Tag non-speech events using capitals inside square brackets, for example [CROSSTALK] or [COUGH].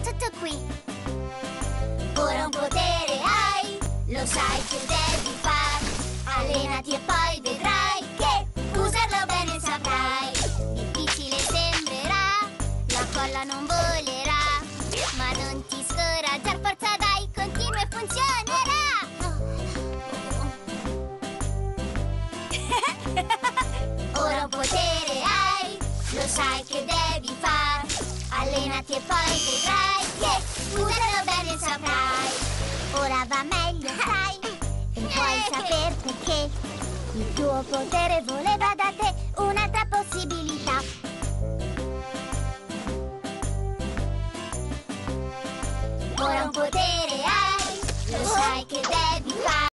tutto qui. Ora un potere hai, lo sai che devi far. Allenati e poi vedrai che usarlo bene saprai. Difficile sembrerà, la colla non volerà. Ma non ti scoraggiar, forza dai, continua e funzionerà. [LAUGHS] Ora un potere hai, lo sai che. Allenati e poi vedrai che usarlo bene saprai. Ora va meglio, sai, e puoi saper perché. Il tuo potere voleva da te un'altra possibilità. Ora un potere hai,